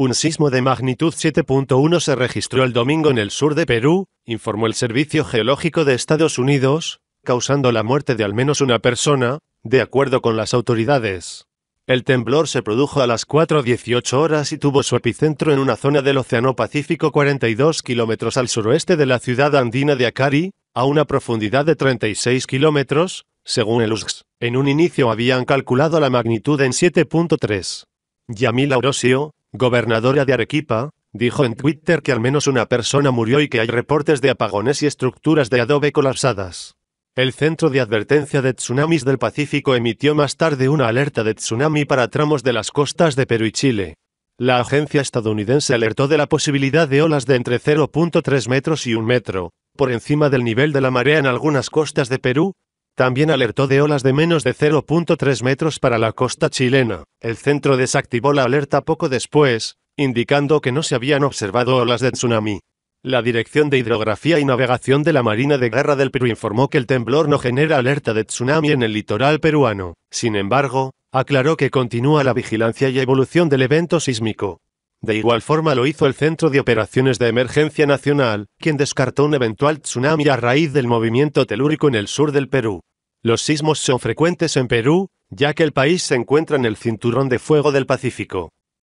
Un sismo de magnitud 7.1 se registró el domingo en el sur de Perú, informó el Servicio Geológico de Estados Unidos, causando la muerte de al menos una persona, de acuerdo con las autoridades. El temblor se produjo a las 4.18 horas y tuvo su epicentro en una zona del Océano Pacífico 42 kilómetros al suroeste de la ciudad andina de Acari, a una profundidad de 36 kilómetros, según el USGS. En un inicio habían calculado la magnitud en 7.3. Yamila Orosio, gobernadora de Arequipa, dijo en Twitter que al menos una persona murió y que hay reportes de apagones y estructuras de adobe colapsadas. El Centro de Advertencia de Tsunamis del Pacífico emitió más tarde una alerta de tsunami para tramos de las costas de Perú y Chile. La agencia estadounidense alertó de la posibilidad de olas de entre 0.3 metros y 1 metro, por encima del nivel de la marea en algunas costas de Perú, también alertó de olas de menos de 0.3 metros para la costa chilena. El centro desactivó la alerta poco después, indicando que no se habían observado olas de tsunami. La Dirección de Hidrografía y Navegación de la Marina de Guerra del Perú informó que el temblor no genera alerta de tsunami en el litoral peruano. Sin embargo, aclaró que continúa la vigilancia y evolución del evento sísmico. De igual forma lo hizo el Centro de Operaciones de Emergencia Nacional, quien descartó un eventual tsunami a raíz del movimiento telúrico en el sur del Perú. Los sismos son frecuentes en Perú, ya que el país se encuentra en el cinturón de fuego del Pacífico.